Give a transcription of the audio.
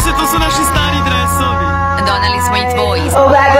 se, to su naši stari dresovi. Doneli smo i tvoj izbor.